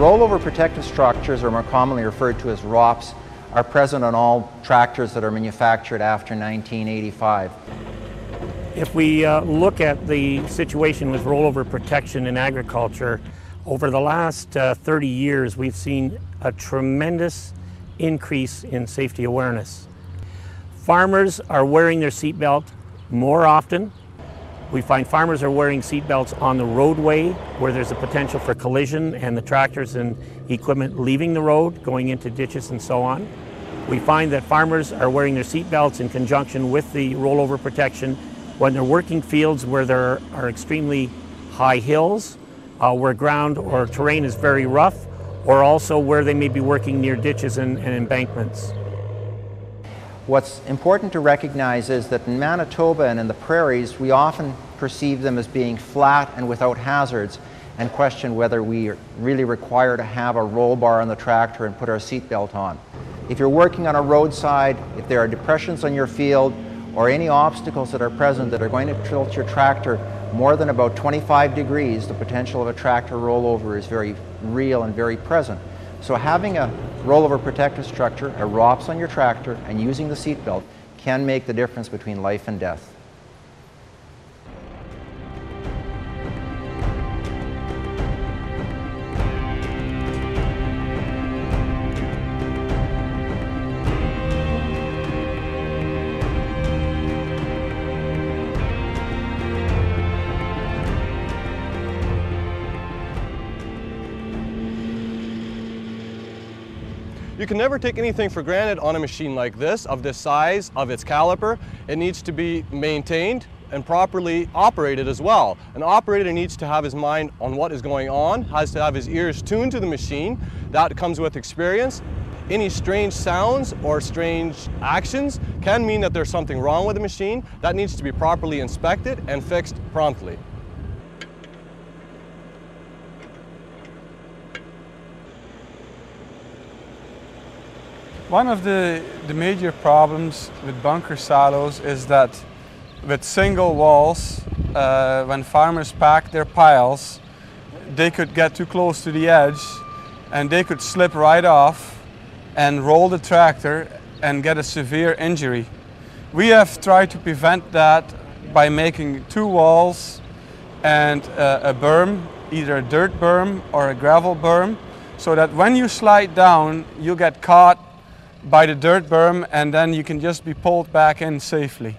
Rollover protective structures, or more commonly referred to as ROPS, are present on all tractors that are manufactured after 1985. If we uh, look at the situation with rollover protection in agriculture, over the last uh, 30 years, we've seen a tremendous increase in safety awareness. Farmers are wearing their seatbelt more often. We find farmers are wearing seatbelts on the roadway where there's a potential for collision and the tractors and equipment leaving the road, going into ditches and so on. We find that farmers are wearing their seatbelts in conjunction with the rollover protection when they're working fields where there are extremely high hills, uh, where ground or terrain is very rough, or also where they may be working near ditches and, and embankments. What's important to recognize is that in Manitoba and in the prairies, we often perceive them as being flat and without hazards and question whether we really require to have a roll bar on the tractor and put our seatbelt on. If you're working on a roadside, if there are depressions on your field, or any obstacles that are present that are going to tilt your tractor more than about 25 degrees, the potential of a tractor rollover is very real and very present. So having a rollover protective structure, a ROPS on your tractor, and using the seatbelt can make the difference between life and death. You can never take anything for granted on a machine like this, of this size, of its caliper. It needs to be maintained and properly operated as well. An operator needs to have his mind on what is going on, has to have his ears tuned to the machine. That comes with experience. Any strange sounds or strange actions can mean that there's something wrong with the machine. That needs to be properly inspected and fixed promptly. One of the, the major problems with bunker silos is that with single walls, uh, when farmers pack their piles, they could get too close to the edge and they could slip right off and roll the tractor and get a severe injury. We have tried to prevent that by making two walls and uh, a berm, either a dirt berm or a gravel berm, so that when you slide down, you get caught by the dirt berm and then you can just be pulled back in safely.